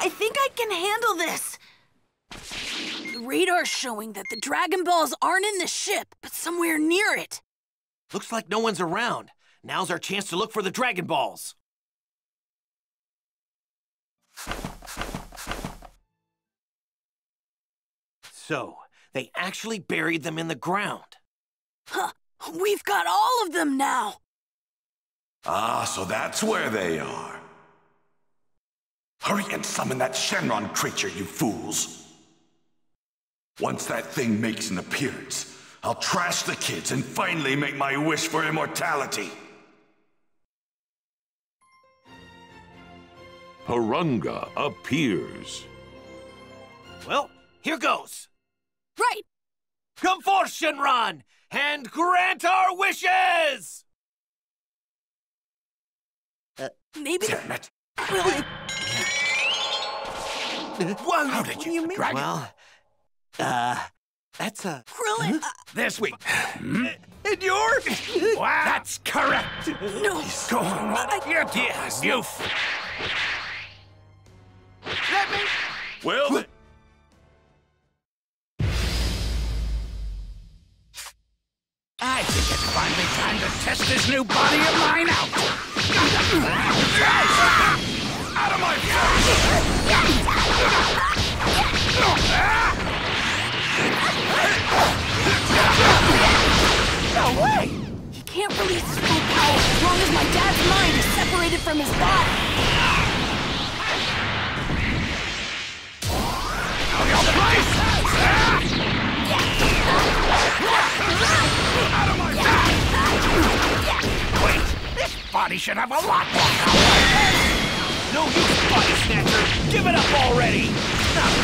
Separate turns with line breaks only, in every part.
I think I can handle this. The radar's showing that the Dragon Balls aren't in the ship, but somewhere near it.
Looks like no one's around. Now's our chance to look for the Dragon Balls. So, they actually buried them in the ground.
Huh. We've got all of them now.
Ah, so that's where they are. Hurry and summon that Shenron creature, you fools. Once that thing makes an appearance, I'll trash the kids and finally make my wish for immortality.
Porunga appears.
Well, here goes.
Right.
Come forth, Shenron, and grant our wishes!
Uh, maybe.
Damn it.
Well,
Whoa,
How did you,
mean?
dragon?
Well, uh, that's a...
Krillin, uh,
This week. And you're? Wow. That's correct.
no.
Go on.
You yes, you. f- Let me.
Well, then.
I think it's finally time to test this new body of mine out.
Out of my face!
He can't release his full power as long as my dad's mind is separated from his body
should have a lot more power.
No use, Body Snatcher! Give it up already!
The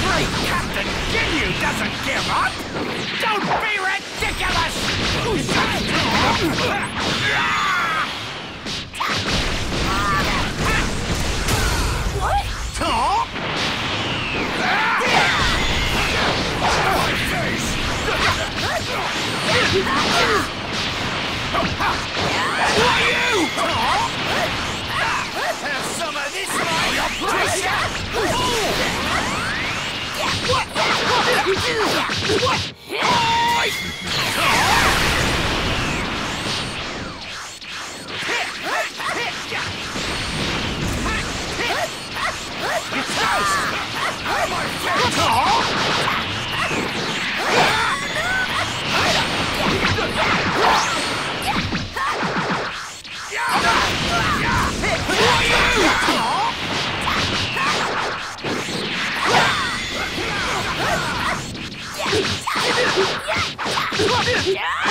No!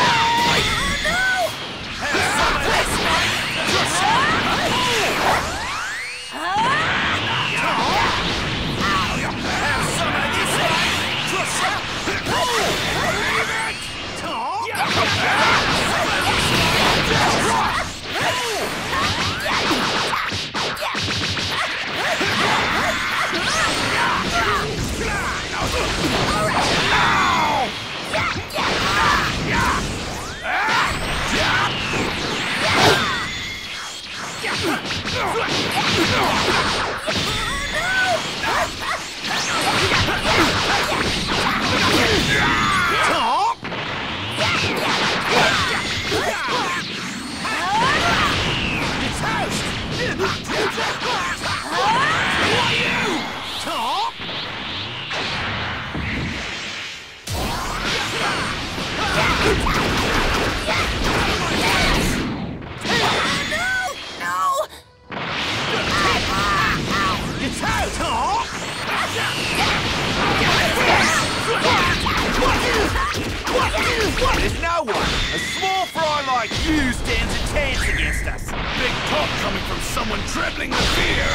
There's no one. A small fry like you stands a chance against us.
Big talk coming from someone trembling with fear.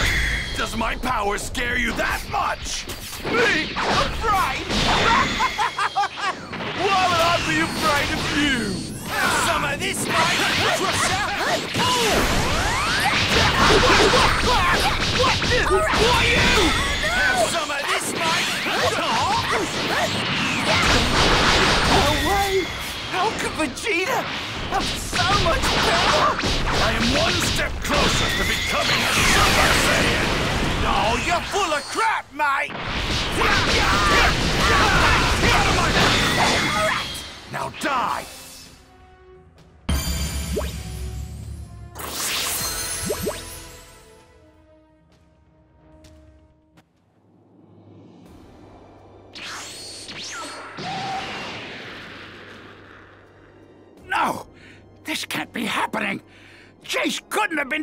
Does my power scare you that much?
Me? Afraid? Why would I be afraid of you?
Some of this,
might drop out!
Oh!
Who are you? Have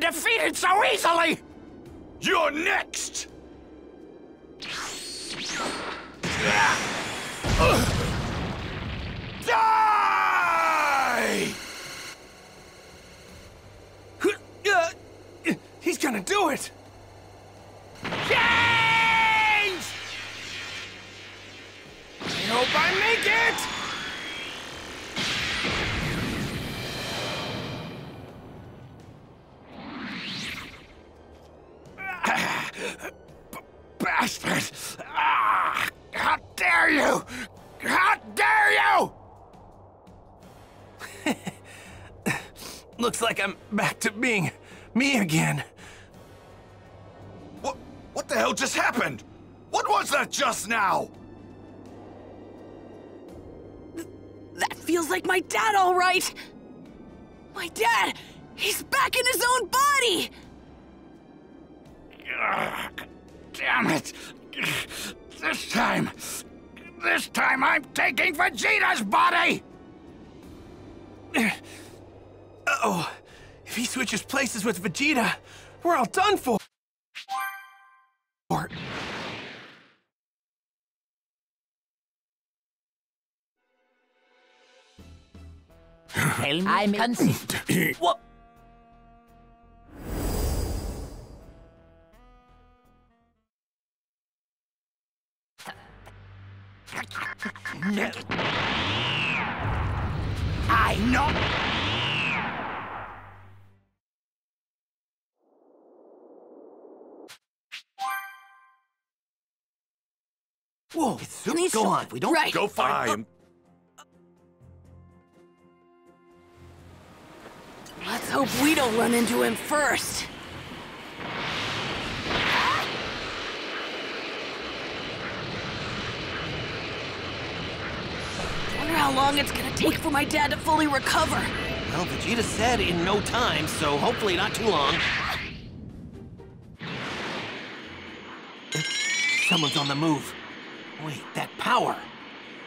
defeated so easily!
You're next! Die!
He's gonna do it!
James!
I hope I make it!
Bastard! Ah, how dare you! How dare you!
Looks like I'm back to being me again.
What, what the hell just happened? What was that just now?
That feels like my dad, all right. My dad, he's back in his own body.
Ah, damn it! This time, this time I'm taking Vegeta's body!
Uh-oh. If he switches places with Vegeta, we're all done for. Or-
I'm concerned.
What? Whoa, go on. We don't
Right.
Go find him.
Let's hope we don't run into him first. Wonder how long it's gonna take for my dad to fully recover.
Well, Vegeta said in no time, so hopefully not too long. Someone's on the move. Wait, that power.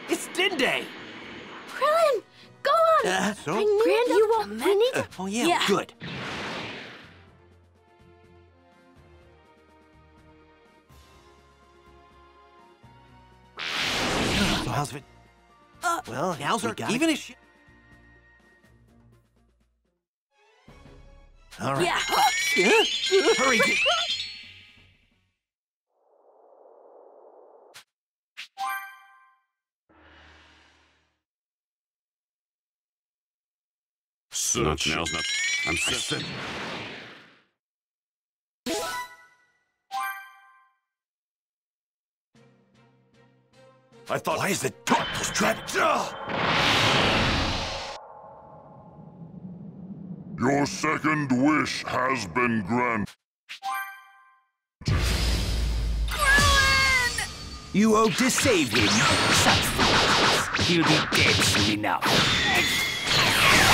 It's Dende!
Krillin, go on.
Uh,
I need you. Will, we need to.
oh, yeah,
Yeah.
good. So how's it?
Uh,
well, Yowzer, even if she... All right.
Yeah.
Hurry, get-
Search. Not, not. I'm set.
I thought. Why is it dark? Those trapped.
Your second wish has been granted.
You hope to save him? Such fools. He'll be dead soon enough.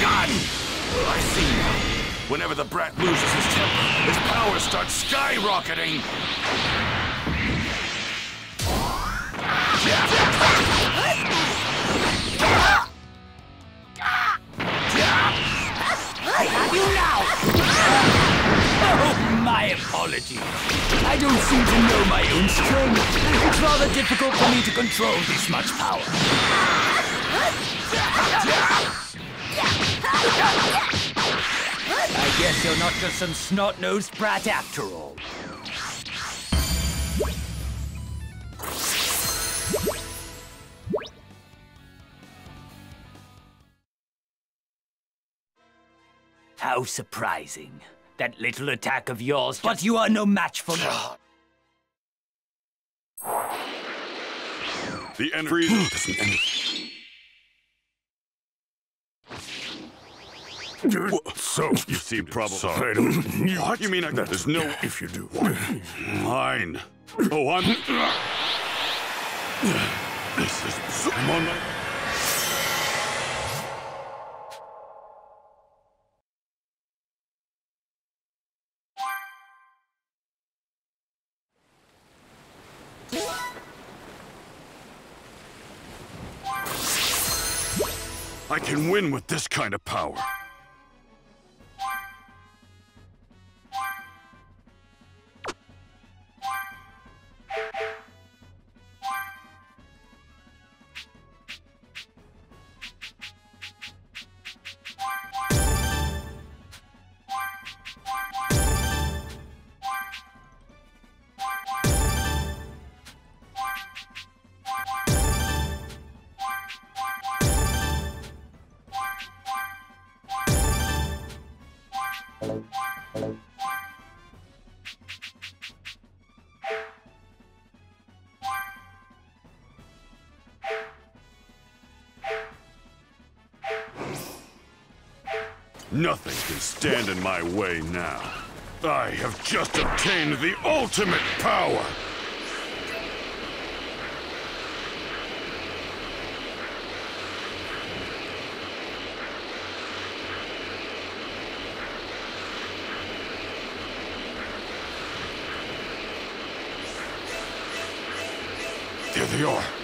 Gun! I see now. Whenever the brat loses his temper, his powers start skyrocketing.
Oh, my apologies. I don't seem to know my own strength. It's rather difficult for me to control this much power. I guess you're not just some snot-nosed brat after all. How surprising. That little attack of yours, but you are no match for me.
The energy doesn't end. So, you seem probably. Sorry. What? You mean I, there's no. If you do. Mine. Oh, I'm. This is. My. I can win with this kind of power. Nothing can stand in my way now. I have just obtained the ultimate power! They are.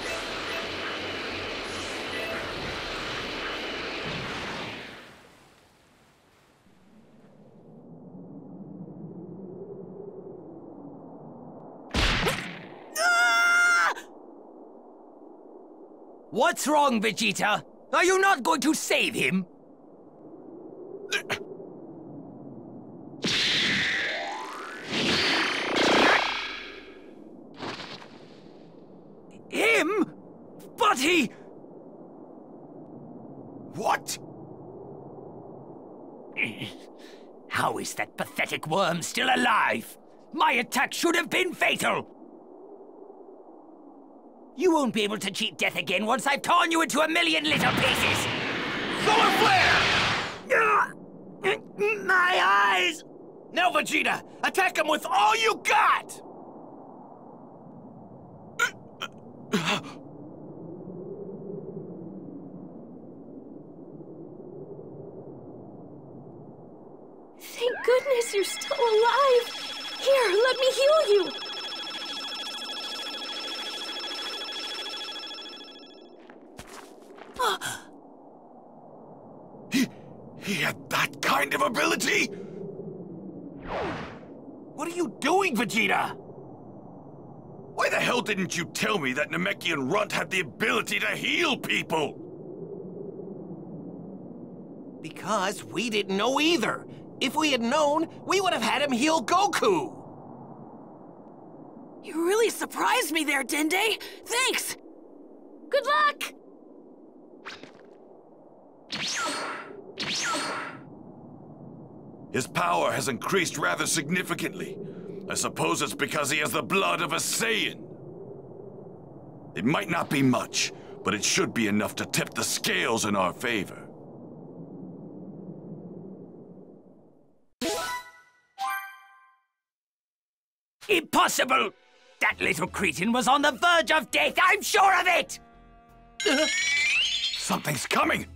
What's wrong, Vegeta? Are you not going to save him? Him? But he...
What?
How is that pathetic worm still alive? My attack should have been fatal! You won't be able to cheat death again once I've torn you into a million little pieces!
Solar flare!
My eyes!
Now, Vegeta, attack him with all you got!
Thank goodness you're still alive. Here, let me heal you.
He, he had that kind of ability?
What are you doing, Vegeta?
Why the hell didn't you tell me that Namekian Runt had the ability to heal people?
Because we didn't know either. If we had known, we would have had him heal Goku.
You really surprised me there, Dende. Thanks.
Good luck.
His power has increased rather significantly. I suppose it's because he has the blood of a Saiyan. It might not be much, but it should be enough to tip the scales in our favor.
Impossible! That little cretin was on the verge of death, I'm sure of it!
Something's coming!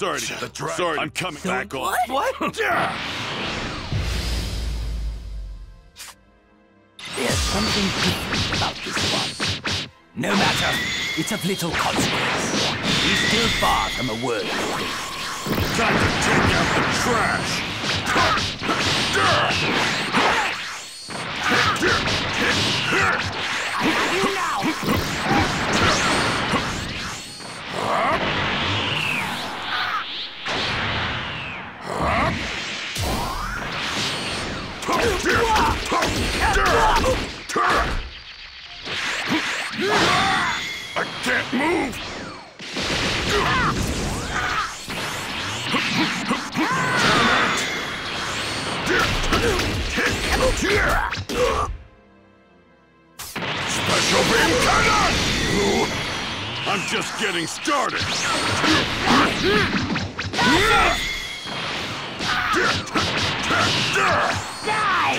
Sorry,
The dragon.
sorry, I'm coming back on.
What?
There's something different about this one. No matter, it's of little consequence. He's still far from a word.
Time to take out the trash!
You now!
I can't move!
Special beam cannon! I'm just getting started! That's it! What?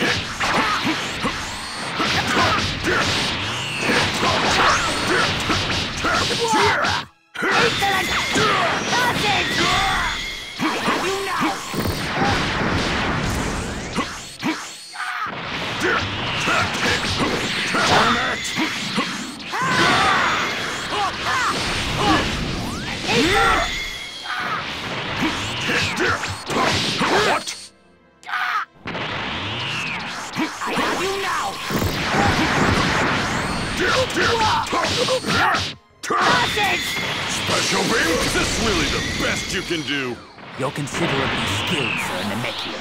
You're considerably skilled for a Namekian.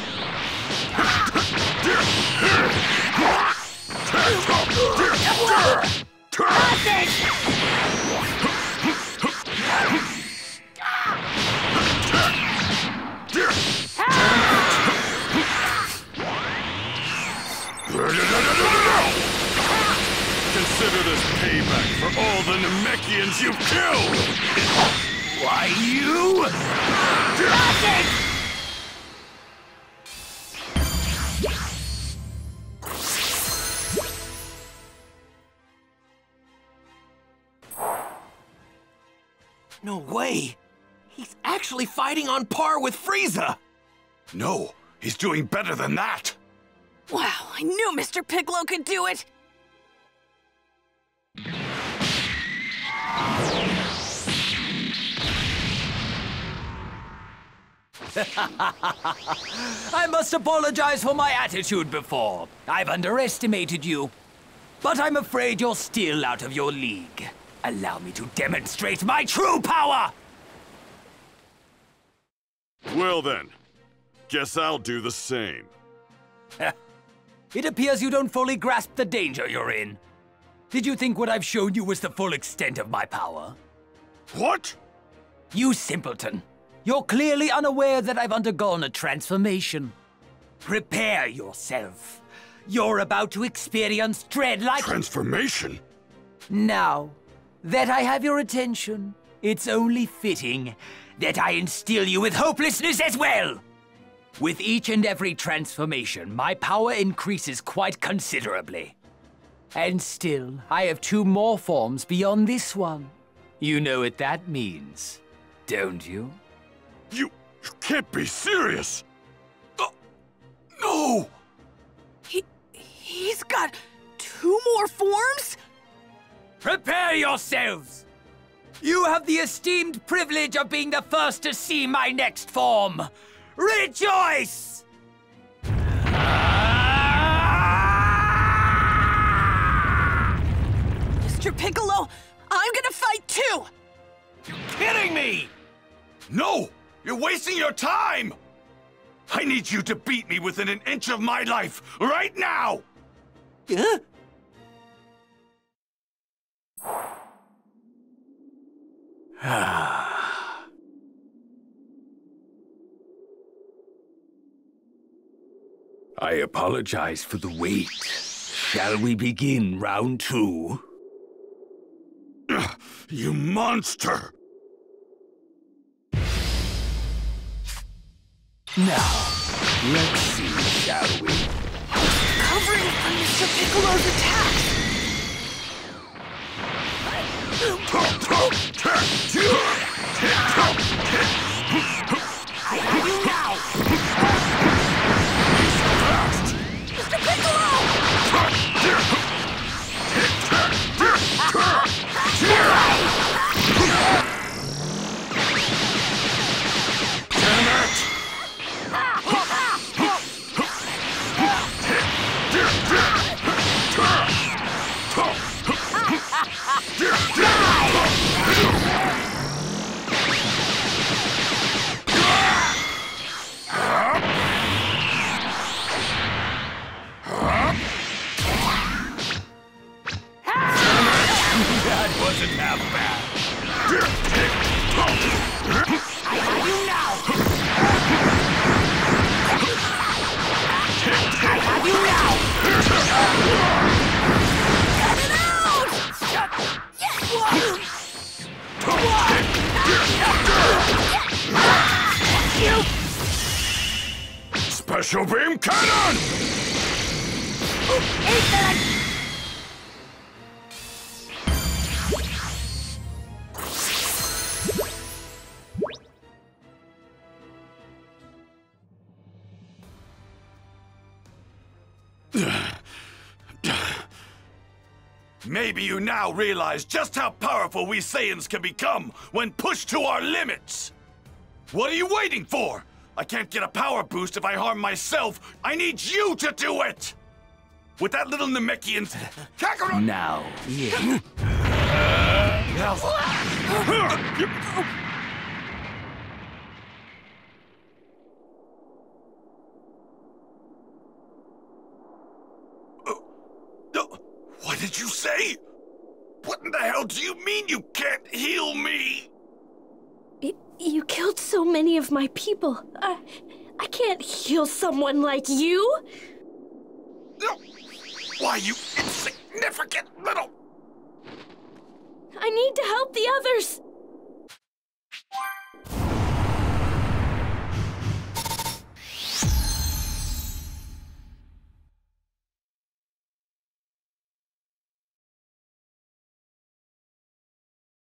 Consider this payback for all the Namekians you've killed!
Why, you?
Fighting on par with Frieza!
No, he's doing better than that.
Wow, I knew Mr. Piccolo could do it!
I must apologize for my attitude before. I've underestimated you. But I'm afraid you're still out of your league. Allow me to demonstrate my true power!
Well then, guess I'll do the same.
It appears you don't fully grasp the danger you're in. Did you think what I've shown you was the full extent of my power?
What?
You simpleton. You're clearly unaware that I've undergone a transformation. Prepare yourself. You're about to experience dread like...
Transformation?
Now that I have your attention, it's only fitting that I instill you with hopelessness as well. With each and every transformation, my power increases quite considerably. And still, I have two more forms beyond this one. You know what that means, don't you?
You... you can't be serious!
Uh, no!
He, he's got two more forms?
Prepare yourselves! You have the esteemed privilege of being the first to see my next form. Rejoice!
Mr. Piccolo, I'm gonna fight too!
You kidding me!
No! You're wasting your time! I need you to beat me within an inch of my life, right now!
Huh?
I apologize for the wait. Shall we begin round two?
You monster!
Now, let's see, shall we?
Covering from Mr. Piccolo's attacks! Mr.
Maybe you now realize just how powerful we Saiyans can become when pushed to our limits. What are you waiting for? I can't get a power boost if I harm myself. I need you to do it! With that little Namekian's Kakarot!
Now, yeah.
What did you say? What in the hell do you mean you can't heal me?
Y- you killed so many of my people. I, I can't heal someone like you.
No. Why, you insignificant little...
I need to help the others.